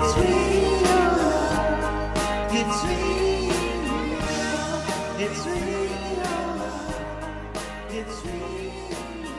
It's real. It's real.